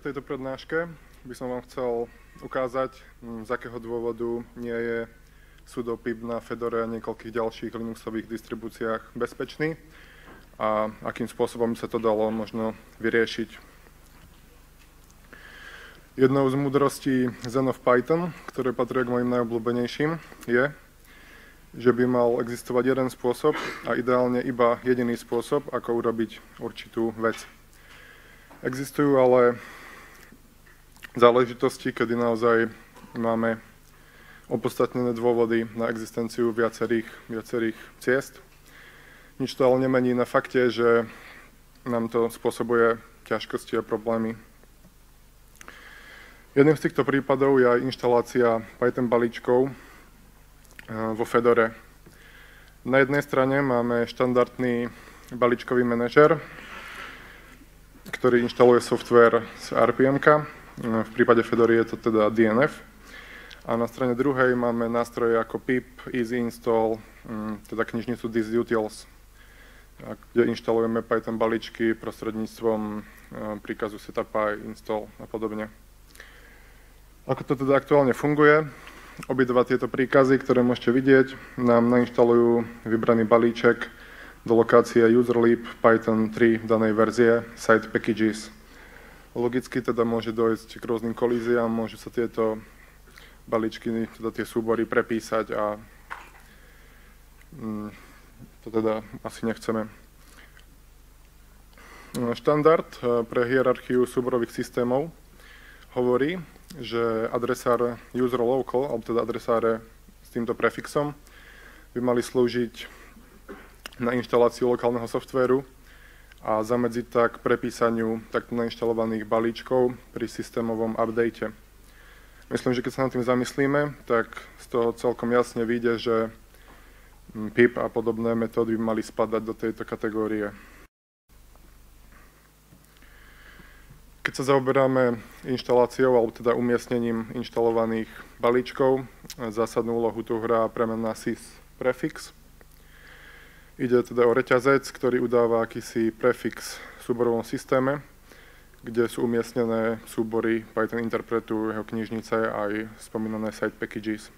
V tejto prednáške by som vám chcel ukázať, mm, z akého dôvodu nie je pip na Fedore a niekoľkých ďalších Linuxových distribúciách bezpečný a akým spôsobom sa to dalo možno vyriešiť. Jednou z múdrostí Zen of Python, ktoré patrí k mojim najobľúbenejším, je, že by mal existovať jeden spôsob a ideálne iba jediný spôsob, ako urobiť určitú vec. Existujú ale záležitosti, kedy naozaj máme opodstatnené dôvody na existenciu viacerých, viacerých ciest. Nič to ale nemení na fakte, že nám to spôsobuje ťažkosti a problémy. Jedným z týchto prípadov je aj inštalácia Python balíčkov eh, vo Fedore. Na jednej strane máme štandardný balíčkový manažer, ktorý inštaluje software z RPM, v prípade Fedory je to teda DNF. A na strane druhej máme nástroje ako pip, easy install, mm, teda knižnicu disutils, kde inštalujeme Python balíčky prostredníctvom e, príkazu setup install a podobne. Ako to teda aktuálne funguje? Obidva tieto príkazy, ktoré môžete vidieť, nám nainštalujú vybraný balíček do lokácie userlib Python 3 danej verzie site packages. Logicky teda môže dojsť k rôznym kolíziám, môžu sa tieto balíčky, teda tie súbory prepísať a mm, to teda asi nechceme. Štandard eh, pre hierarchiu súborových systémov hovorí, že adresár user local, alebo teda adresáre s týmto prefixom, by mali slúžiť na inštaláciu lokálneho softvéru a zamedziť tak prepísaniu takto nainštalovaných balíčkov pri systémovom update. Myslím, že keď sa nad tým zamyslíme, tak z toho celkom jasne vyjde, že mm, PIP a podobné metódy by mali spadať do tejto kategórie. Keď sa zaoberáme inštaláciou alebo teda umiestnením inštalovaných balíčkov, zásadnú úlohu tu hrá premenná sys prefix, Ide teda o reťazec, ktorý udáva akýsi prefix v súborovom systéme, kde sú umiestnené súbory Python interpretu, jeho knižnice aj spomínané site packages.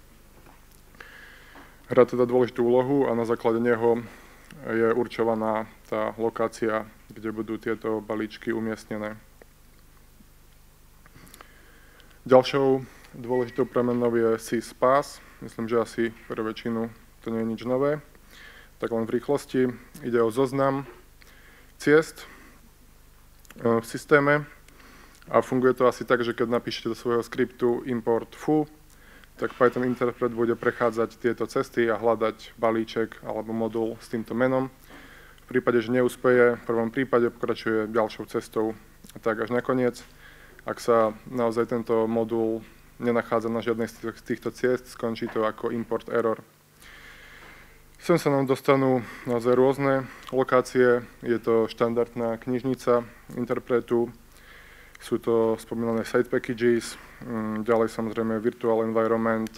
Hrá teda dôležitú úlohu a na základe neho je určovaná tá lokácia, kde budú tieto balíčky umiestnené. Ďalšou dôležitou premenou je syspass. Myslím, že asi pre väčšinu to nie je nič nové tak len v rýchlosti. Ide o zoznam ciest e, v systéme a funguje to asi tak, že keď napíšete do svojho skriptu import foo, tak Python interpret bude prechádzať tieto cesty a hľadať balíček alebo modul s týmto menom. V prípade, že neúspeje, v prvom prípade pokračuje ďalšou cestou a tak až nakoniec. Ak sa naozaj tento modul nenachádza na žiadnej z týchto ciest, skončí to ako import error. Sem sa nám dostanú naozaj rôzne lokácie. Je to štandardná knižnica interpretu, sú to spomínané site packages, mm, ďalej samozrejme virtual environment,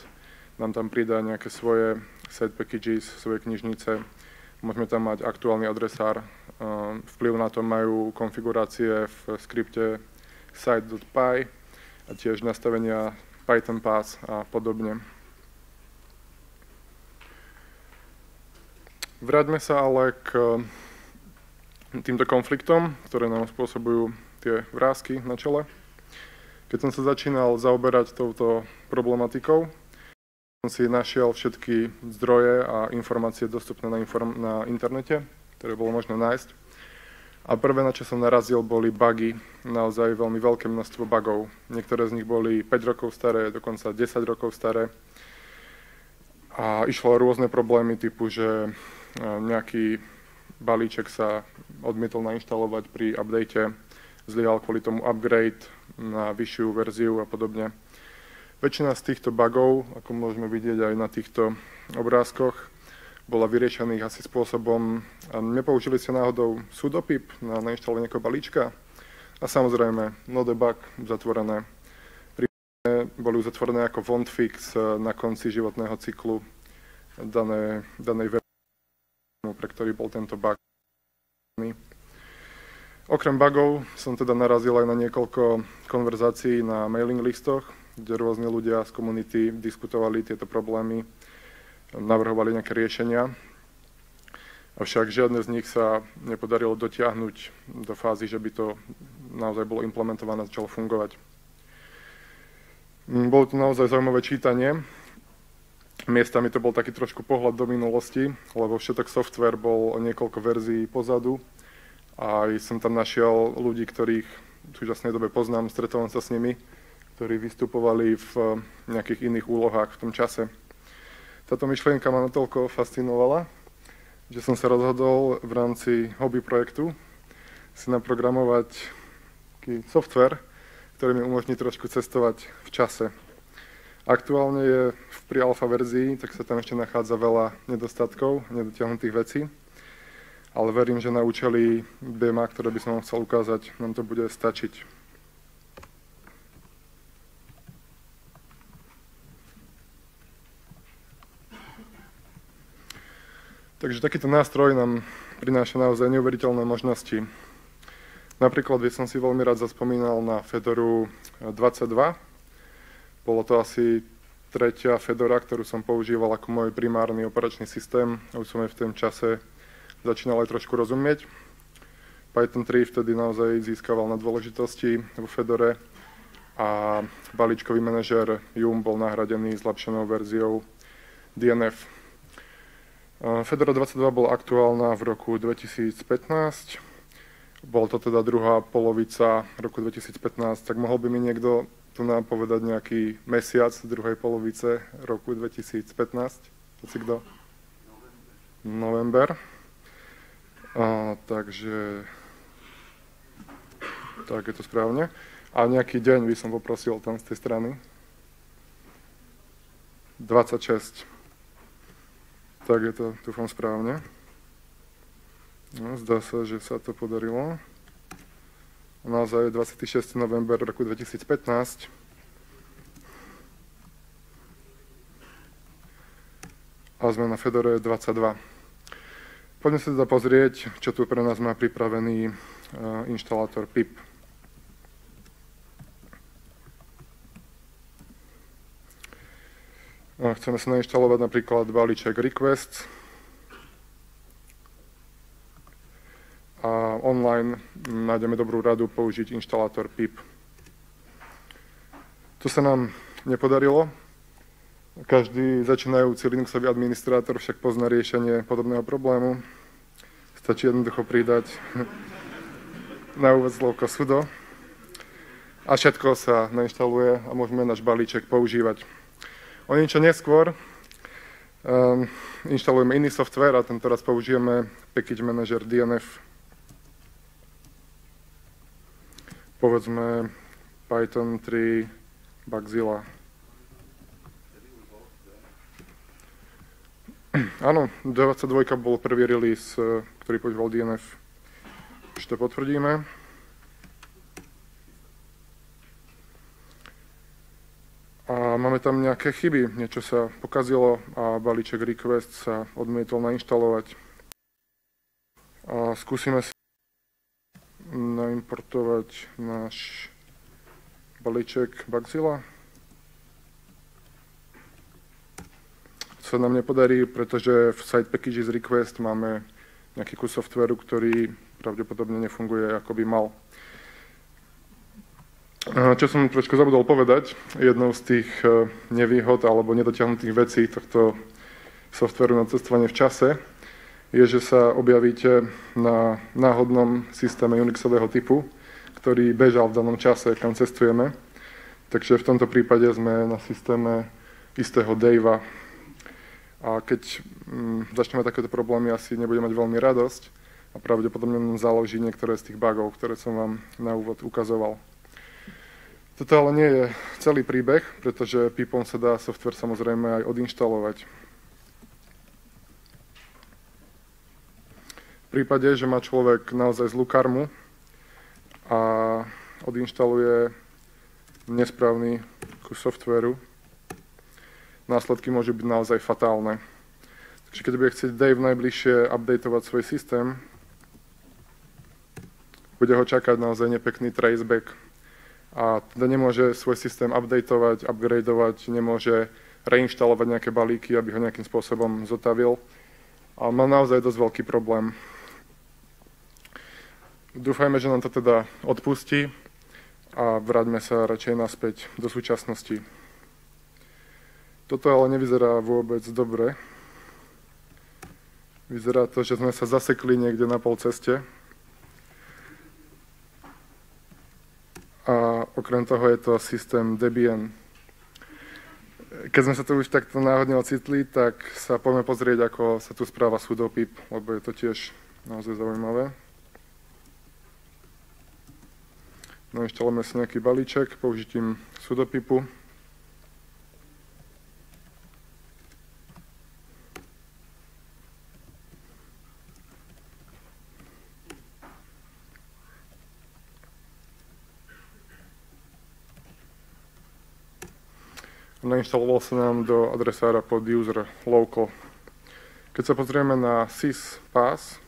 nám tam pridá nejaké svoje site packages, svoje knižnice. Môžeme tam mať aktuálny adresár, vplyv na to majú konfigurácie v skripte site.py a tiež nastavenia Python pass a podobne. Vráťme sa ale k eh, týmto konfliktom, ktoré nám spôsobujú tie vrázky na čele. Keď som sa začínal zaoberať touto problematikou, som si našiel všetky zdroje a informácie dostupné na, inform- na internete, ktoré bolo možné nájsť. A prvé, na čo som narazil, boli bugy, naozaj veľmi veľké množstvo bugov. Niektoré z nich boli 5 rokov staré, dokonca 10 rokov staré. A išlo o rôzne problémy typu, že nejaký balíček sa odmietol nainštalovať pri update, zlyhal kvôli tomu upgrade na vyššiu verziu a podobne. Väčšina z týchto bugov, ako môžeme vidieť aj na týchto obrázkoch, bola vyriešených asi spôsobom, nepoužili ste náhodou sudopip na nainštalovanie nejakého balíčka a samozrejme no debug zatvorené. Boli uzatvorené ako fix na konci životného cyklu danej, danej verzie pre ktorý bol tento bug. Okrem bugov som teda narazil aj na niekoľko konverzácií na mailing listoch, kde rôzne ľudia z komunity diskutovali tieto problémy, navrhovali nejaké riešenia. Avšak žiadne z nich sa nepodarilo dotiahnuť do fázy, že by to naozaj bolo implementované, začalo fungovať. Bolo to naozaj zaujímavé čítanie. Miestami to bol taký trošku pohľad do minulosti, lebo všetok software bol niekoľko verzií pozadu a som tam našiel ľudí, ktorých v súčasnej dobe poznám, stretávam sa s nimi, ktorí vystupovali v nejakých iných úlohách v tom čase. Táto myšlienka ma natoľko fascinovala, že som sa rozhodol v rámci hobby projektu si naprogramovať taký software, ktorý mi umožní trošku cestovať v čase. Aktuálne je v pri alfa verzii, tak sa tam ešte nachádza veľa nedostatkov, nedotiahnutých vecí ale verím, že na účely BMA, ktoré by som vám chcel ukázať, nám to bude stačiť. Takže takýto nástroj nám prináša naozaj neuveriteľné možnosti. Napríklad by som si veľmi rád zaspomínal na Fedoru 22. Bolo to asi tretia Fedora, ktorú som používal ako môj primárny operačný systém. Už som aj v tom čase začínal aj trošku rozumieť. Python 3 vtedy naozaj získaval na dôležitosti vo Fedore a balíčkový manažer Yum bol nahradený zlepšenou verziou DNF. Fedora 22 bola aktuálna v roku 2015. Bol to teda druhá polovica roku 2015, tak mohol by mi niekto tu nám povedať nejaký mesiac druhej polovice roku 2015? Hoci kto? November. A, takže tak je to správne. A nejaký deň by som poprosil tam z tej strany. 26. Tak je to, dúfam, správne. No, zdá sa, že sa to podarilo. Naozaj 26. november roku 2015. A sme na Fedore 22. Poďme sa teda pozrieť, čo tu pre nás má pripravený uh, inštalátor PIP. Chceme sa nainštalovať napríklad balíček requests a online nájdeme dobrú radu použiť inštalátor PIP. To sa nám nepodarilo. Každý začínajúci Linuxový administrátor však pozná riešenie podobného problému. Stačí jednoducho pridať na úvod slovko sudo a všetko sa nainštaluje a môžeme náš balíček používať. O niečo neskôr um, inštalujeme iný software a tento raz použijeme Package Manager DNF. Povedzme Python 3 Bugzilla. Áno, 22 bol prvý release, e, ktorý používal DNF. To potvrdíme. A máme tam nejaké chyby, niečo sa pokazilo a balíček request sa odmietol nainštalovať. A skúsime si naimportovať náš balíček Bugzilla. sa nám nepodarí, pretože v site packages request máme nejaký kus softveru, ktorý pravdepodobne nefunguje ako by mal. Čo som trošku zabudol povedať, jednou z tých e, nevýhod alebo nedotiahnutých vecí tohto softveru na cestovanie v čase je, že sa objavíte na náhodnom systéme Unixového typu, ktorý bežal v danom čase, kam cestujeme. Takže v tomto prípade sme na systéme istého Davea, a keď mm, začneme takéto problémy, asi nebudeme mať veľmi radosť a pravdepodobne nám založí niektoré z tých bugov, ktoré som vám na úvod ukazoval. Toto ale nie je celý príbeh, pretože PIPom sa dá software samozrejme aj odinštalovať. Prípade, že má človek naozaj zlú karmu a odinštaluje nesprávny kus softveru, následky môžu byť naozaj fatálne. Takže keď bude chcieť Dave najbližšie updateovať svoj systém, bude ho čakať naozaj nepekný traceback a teda nemôže svoj systém updateovať, upgradeovať, nemôže reinštalovať nejaké balíky, aby ho nejakým spôsobom zotavil. A má naozaj dosť veľký problém. Dúfajme, že nám to teda odpustí a vráťme sa radšej naspäť do súčasnosti. Toto ale nevyzerá vôbec dobre. Vyzerá to, že sme sa zasekli niekde na pol ceste. A okrem toho je to systém Debian. Keď sme sa tu už takto náhodne ocitli, tak sa poďme pozrieť, ako sa tu správa sudo pip, lebo je to tiež naozaj zaujímavé. Nainštalujeme si nejaký balíček použitím sudopipu. nainštaloval sa nám do adresára pod user local. Keď sa pozrieme na sys pass,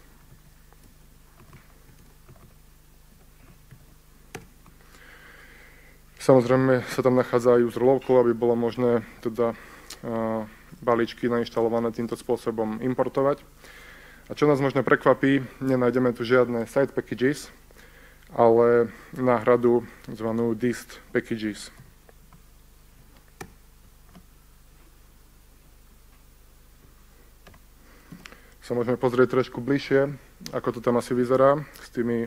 Samozrejme sa tam nachádza aj user aby bolo možné teda balíčky nainštalované týmto spôsobom importovať. A čo nás možno prekvapí, nenájdeme tu žiadne site packages, ale náhradu zvanú dist packages. sa môžeme pozrieť trošku bližšie, ako to tam asi vyzerá s tými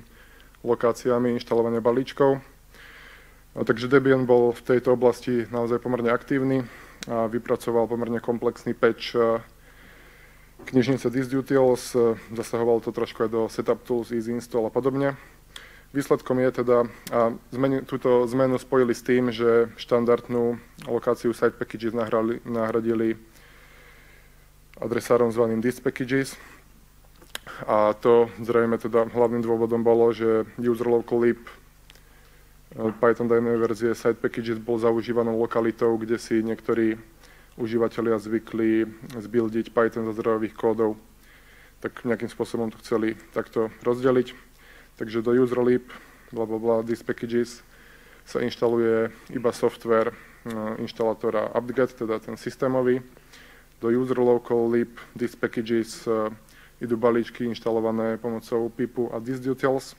lokáciami inštalovania balíčkov. Takže Debian bol v tejto oblasti naozaj pomerne aktívny a vypracoval pomerne komplexný patch e, knižnice DistUtils, e, zasahoval to trošku aj do setup tools, easy install a podobne. Výsledkom je teda, a zmeni, túto zmenu spojili s tým, že štandardnú lokáciu site packages nahradili, nahradili adresárom zvaným dist packages. A to zrejme teda hlavným dôvodom bolo, že user local lib Python dynamic verzie site packages bol zaužívanou lokalitou, kde si niektorí užívateľia zvykli zbuildiť Python zo zdrojových kódov. Tak nejakým spôsobom to chceli takto rozdeliť. Takže do user lib, bla bla these packages sa inštaluje iba software e, inštalátora apt-get, teda ten systémový, do user local lib these packages uh, idú balíčky inštalované pomocou pipu a distutils.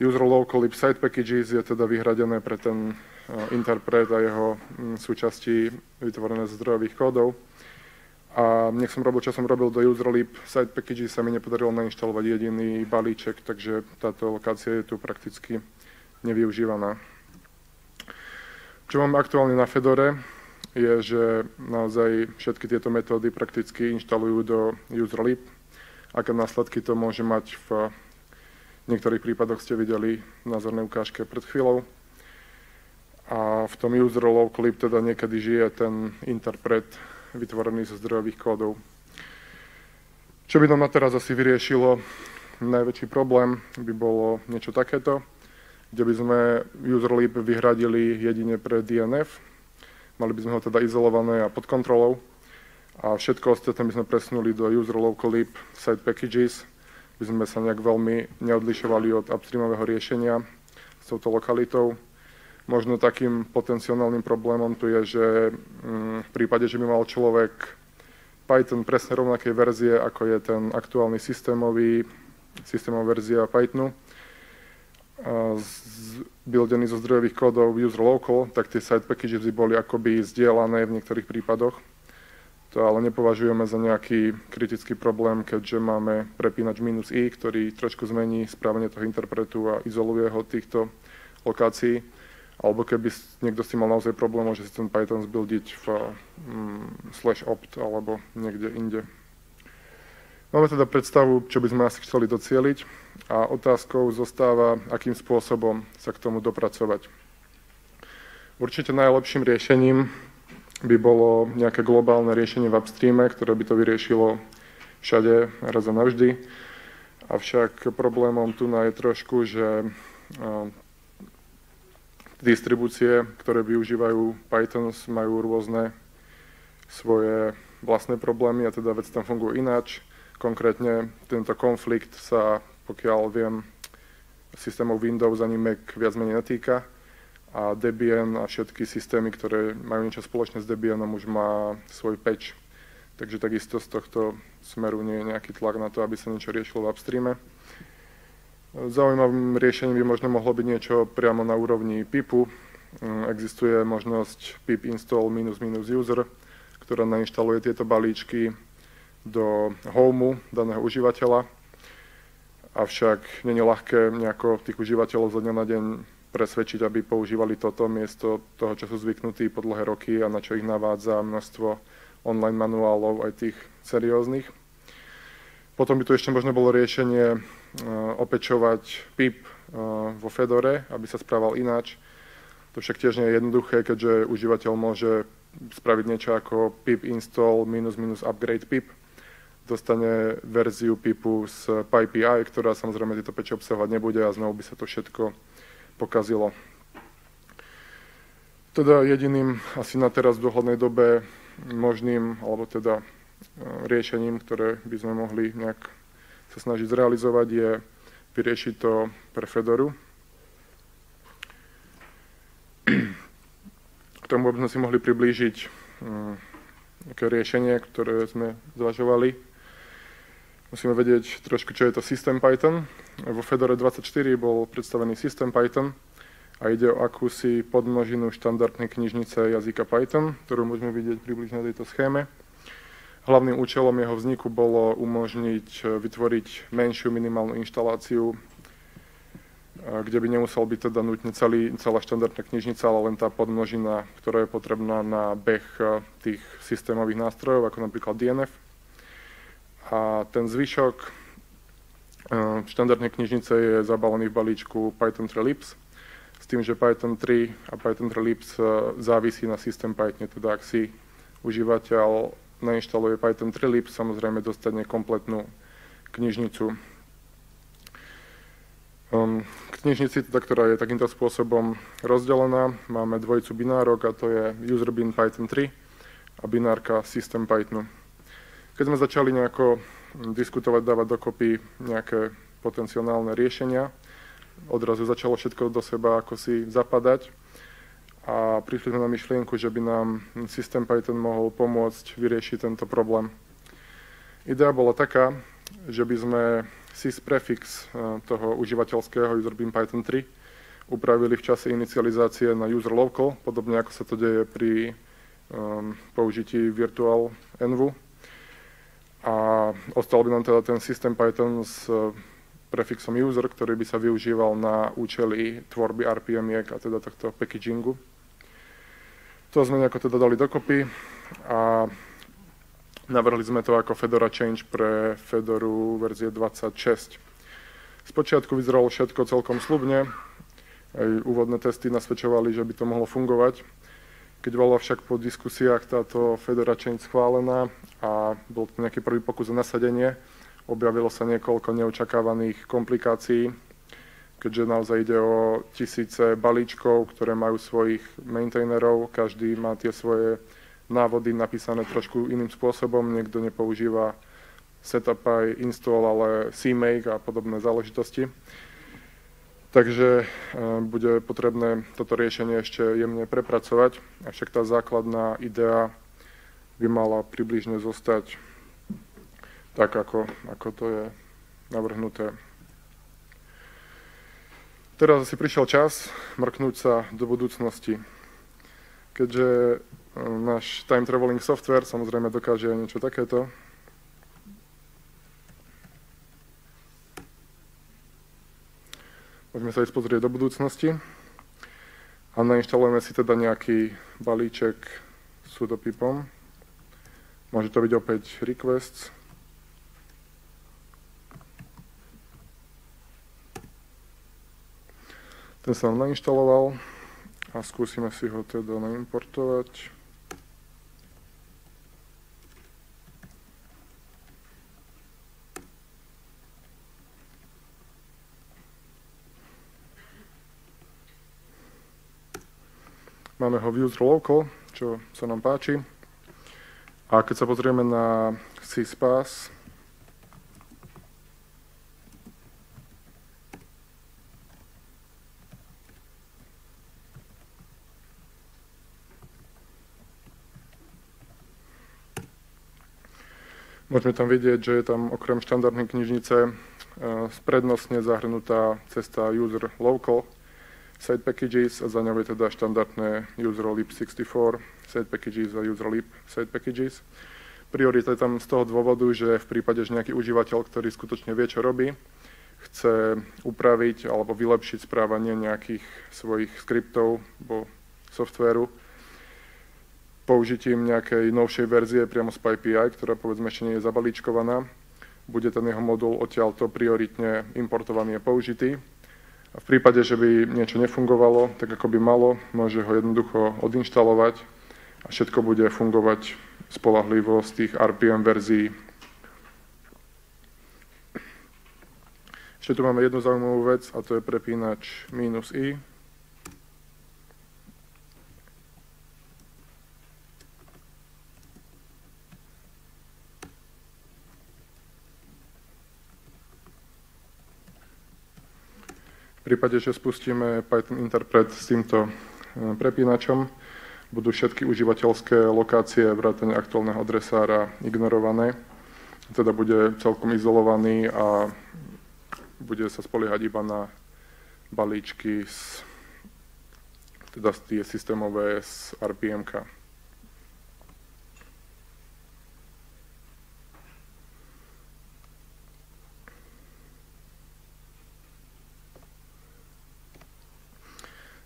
User local lib site packages je teda vyhradené pre ten uh, interpret a jeho um, súčasti vytvorené z zdrojových kódov. A nech som robil, čo som robil do userlib site packages, sa mi nepodarilo nainštalovať jediný balíček, takže táto lokácia je tu prakticky nevyužívaná. Čo mám aktuálne na Fedore, je, že naozaj všetky tieto metódy prakticky inštalujú do userlib. Aké následky to môže mať v niektorých prípadoch ste videli v názornej ukážke pred chvíľou. A v tom user local teda niekedy žije ten interpret vytvorený zo zdrojových kódov. Čo by nám na teraz asi vyriešilo najväčší problém by bolo niečo takéto, kde by sme userlib vyhradili jedine pre DNF, Mali by sme ho teda izolované a pod kontrolou. A všetko ostatné by sme presunuli do user local site packages, by sme sa nejak veľmi neodlišovali od upstreamového riešenia s touto lokalitou. Možno takým potenciálnym problémom tu je, že mm, v prípade, že by mal človek Python presne rovnakej verzie, ako je ten aktuálny systémový, systémová verzia Pythonu, buildený zo zdrojových kódov user local, tak tie site packages by boli akoby zdieľané v niektorých prípadoch. To ale nepovažujeme za nejaký kritický problém, keďže máme prepínač minus i, ktorý trošku zmení správanie toho interpretu a izoluje ho týchto lokácií. Alebo keby niekto si mal naozaj problém, môže si ten Python zbuildiť v um, slash opt alebo niekde inde. Máme teda predstavu, čo by sme asi chceli docieliť a otázkou zostáva, akým spôsobom sa k tomu dopracovať. Určite najlepším riešením by bolo nejaké globálne riešenie v upstreame, ktoré by to vyriešilo všade raz a navždy. Avšak problémom tu je trošku, že distribúcie, ktoré využívajú Python, majú rôzne svoje vlastné problémy a teda vec tam fungujú ináč. Konkrétne tento konflikt sa, pokiaľ viem, systémov Windows ani Mac viac menej netýka a Debian a všetky systémy, ktoré majú niečo spoločné s Debianom, už má svoj patch. Takže takisto z tohto smeru nie je nejaký tlak na to, aby sa niečo riešilo v upstreame. Zaujímavým riešením by možno mohlo byť niečo priamo na úrovni PIPu. Existuje možnosť pip install minus minus user, ktorá nainštaluje tieto balíčky do homeu daného užívateľa. Avšak nie je ľahké nejako tých užívateľov zo dňa na deň presvedčiť, aby používali toto miesto toho, čo sú zvyknutí po dlhé roky a na čo ich navádza množstvo online manuálov aj tých serióznych. Potom by tu ešte možno bolo riešenie uh, opečovať PIP uh, vo Fedore, aby sa správal ináč. To však tiež nie je jednoduché, keďže užívateľ môže spraviť niečo ako pip install minus minus upgrade pip. Dostane verziu pipu z PyPI, ktorá samozrejme tieto peče obsahovať nebude a znovu by sa to všetko pokazilo. Teda jediným asi na teraz v dohľadnej dobe možným, alebo teda e, riešením, ktoré by sme mohli nejak sa snažiť zrealizovať, je vyriešiť to pre Fedoru. K tomu by sme si mohli priblížiť nejaké mm, riešenie, ktoré sme zvažovali. Musíme vedieť trošku, čo je to System Python. Vo Fedore 24 bol predstavený System Python a ide o akúsi podmnožinu štandardnej knižnice jazyka Python, ktorú môžeme vidieť približne na tejto schéme. Hlavným účelom jeho vzniku bolo umožniť e, vytvoriť menšiu minimálnu inštaláciu, e, kde by nemusel byť teda nutne celý, celá štandardná knižnica, ale len tá podmnožina, ktorá je potrebná na beh e, tých systémových nástrojov, ako napríklad DNF a ten zvyšok eh, štandardnej knižnice je zabalený v balíčku Python 3 Lips s tým, že Python 3 a Python 3 Lips eh, závisí na systém Python, teda ak si užívateľ nainštaluje Python 3 Lips, samozrejme dostane kompletnú knižnicu. Um, knižnici, teda, ktorá je takýmto spôsobom rozdelená, máme dvojicu binárok a to je userbin Python 3 a binárka system Pythonu. Keď sme začali nejako diskutovať, dávať dokopy nejaké potenciálne riešenia, odrazu začalo všetko do seba ako si zapadať a prišli sme na myšlienku, že by nám systém Python mohol pomôcť vyriešiť tento problém. Idea bola taká, že by sme sys prefix eh, toho užívateľského userbin Python 3 upravili v čase inicializácie na user local, podobne ako sa to deje pri um, použití virtual envu a ostal by nám teda ten systém Python s e, prefixom user, ktorý by sa využíval na účely tvorby rpm a teda tohto packagingu. To sme nejako teda dali dokopy a navrhli sme to ako Fedora Change pre Fedoru verzie 26. Spočiatku vyzeralo všetko celkom slubne, úvodné testy nasvedčovali, že by to mohlo fungovať. Keď bola však po diskusiách táto Fedora Change schválená a bol to nejaký prvý pokus o nasadenie, objavilo sa niekoľko neočakávaných komplikácií, keďže naozaj ide o tisíce balíčkov, ktoré majú svojich maintainerov, každý má tie svoje návody napísané trošku iným spôsobom, niekto nepoužíva setup aj install, ale CMake a podobné záležitosti. Takže e, bude potrebné toto riešenie ešte jemne prepracovať, avšak tá základná idea by mala približne zostať tak, ako, ako to je navrhnuté. Teraz asi prišiel čas mrknúť sa do budúcnosti. Keďže e, náš time traveling software samozrejme dokáže niečo takéto, Poďme sa ísť pozrieť do budúcnosti a nainštalujeme si teda nejaký balíček sudo pipom. Môže to byť opäť requests. Ten sa nám nainštaloval a skúsime si ho teda naimportovať. Máme ho v user local, čo sa nám páči. A keď sa pozrieme na CSPAS, Môžeme tam vidieť, že je tam okrem štandardnej knižnice e, sprednostne zahrnutá cesta user local, site packages a za ňou je teda štandardné user lib 64 site packages a user lib site packages. Priorita je tam z toho dôvodu, že v prípade, že nejaký užívateľ, ktorý skutočne vie, čo robí, chce upraviť alebo vylepšiť správanie nejakých svojich skriptov alebo softvéru, použitím nejakej novšej verzie priamo z PyPI, ktorá povedzme ešte nie je zabalíčkovaná. Bude ten jeho modul odtiaľto prioritne importovaný a použitý. A v prípade, že by niečo nefungovalo tak, ako by malo, môže ho jednoducho odinštalovať a všetko bude fungovať spolahlivo z tých RPM verzií. Ešte tu máme jednu zaujímavú vec a to je prepínač minus i, prípade, že spustíme Python Interpret s týmto e, prepínačom, budú všetky užívateľské lokácie vrátane aktuálneho adresára ignorované. Teda bude celkom izolovaný a bude sa spoliehať iba na balíčky z, teda tie systémové z RPM-ka.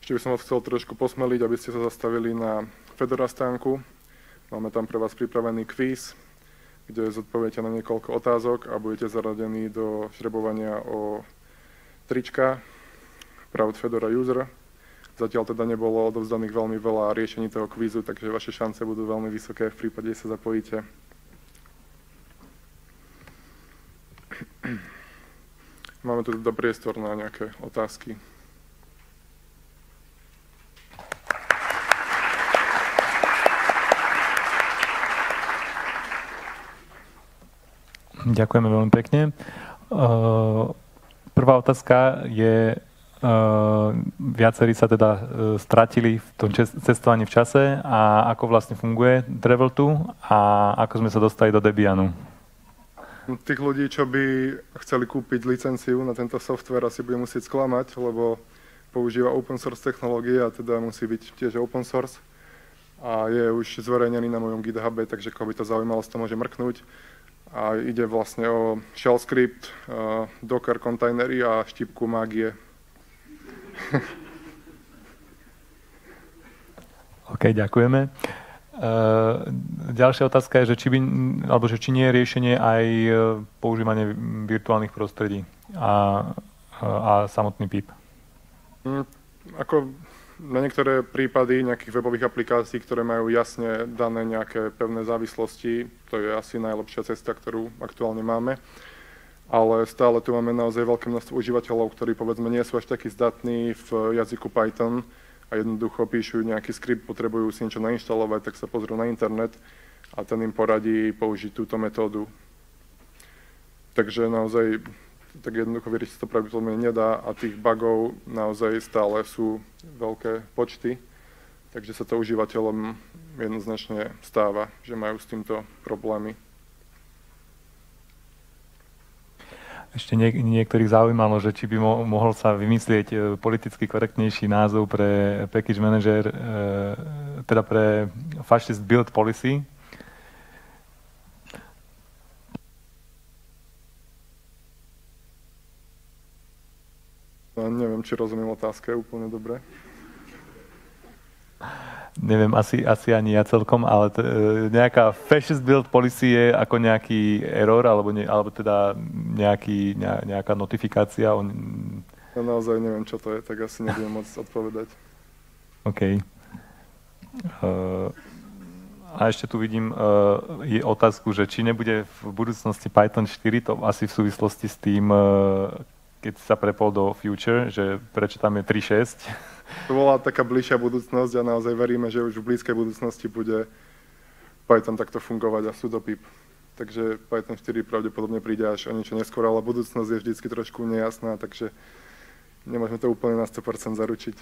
Ešte by som vás chcel trošku posmeliť, aby ste sa zastavili na Fedora stánku. Máme tam pre vás pripravený kvíz, kde zodpoviete na niekoľko otázok a budete zaradení do šrebovania o trička Proud Fedora User. Zatiaľ teda nebolo odovzdaných veľmi veľa riešení toho kvízu, takže vaše šance budú veľmi vysoké v prípade, že sa zapojíte. Máme tu teda priestor na nejaké otázky. Ďakujeme veľmi pekne. Uh, prvá otázka je, uh, viacerí sa teda uh, stratili v tom cestovaní v čase a ako vlastne funguje Travel2 a ako sme sa dostali do Debianu. Tých ľudí, čo by chceli kúpiť licenciu na tento software, asi bude musieť sklamať, lebo používa open source technológie a teda musí byť tiež open source a je už zverejnený na mojom GitHube, takže koho by to zaujímalo, to môže mrknúť a ide vlastne o shell script, uh, docker kontajnery a štipku mágie. OK, ďakujeme. Uh, ďalšia otázka je, že či, by, alebo že či nie je riešenie aj e, používanie virtuálnych prostredí a, a samotný PIP. Mm, ako na niektoré prípady nejakých webových aplikácií, ktoré majú jasne dané nejaké pevné závislosti, to je asi najlepšia cesta, ktorú aktuálne máme. Ale stále tu máme naozaj veľké množstvo užívateľov, ktorí povedzme nie sú až takí zdatní v jazyku Python a jednoducho píšu nejaký skript, potrebujú si niečo nainštalovať, tak sa pozrú na internet a ten im poradí použiť túto metódu. Takže naozaj tak jednoducho vyriešiť to pravdepodobne nedá a tých bugov naozaj stále sú veľké počty, takže sa to užívateľom jednoznačne stáva, že majú s týmto problémy. Ešte niek- niektorých zaujímalo, že či by mo- mohol sa vymyslieť e, politicky korektnejší názov pre package manager, e, teda pre fascist build policy, No, neviem, či rozumiem otázke úplne dobre. Neviem, asi, asi ani ja celkom, ale t- e, nejaká fascist build policy je ako nejaký error, alebo, ne, alebo teda nejaký, ne, nejaká notifikácia. On... Ja naozaj neviem, čo to je, tak asi nebudem môcť odpovedať. OK. Uh, a ešte tu vidím uh, je otázku, že či nebude v budúcnosti Python 4, to asi v súvislosti s tým, uh, keď sa prepol do Future, že prečo tam je 3.6. To bola taká bližšia budúcnosť a naozaj veríme, že už v blízkej budúcnosti bude Python takto fungovať a pip. Takže Python 4 pravdepodobne príde až o niečo neskôr, ale budúcnosť je vždycky trošku nejasná, takže nemôžeme to úplne na 100% zaručiť.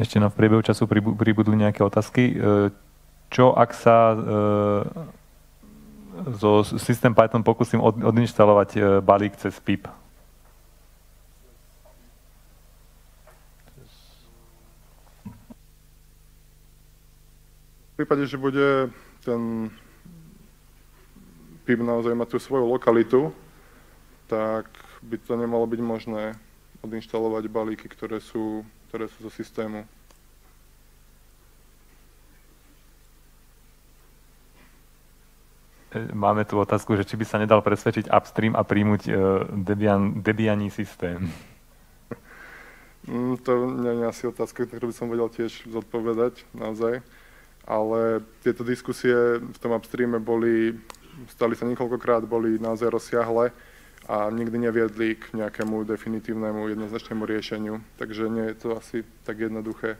Ešte na v priebehu času pribudú nejaké otázky. E, čo ak sa e, zo systém Python pokúsim od, odinštalovať e, balík cez pip. V prípade, že bude ten PIP naozaj mať tú svoju lokalitu, tak by to nemalo byť možné odinštalovať balíky, ktoré sú, ktoré sú zo systému. Máme tu otázku, že či by sa nedal presvedčiť upstream a príjmuť uh, Debian, Debianí systém. Mm, to nie je asi otázka, ktorú by som vedel tiež zodpovedať, naozaj. Ale tieto diskusie v tom upstreame boli, stali sa niekoľkokrát, boli naozaj rozsiahle a nikdy neviedli k nejakému definitívnemu jednoznačnému riešeniu. Takže nie je to asi tak jednoduché.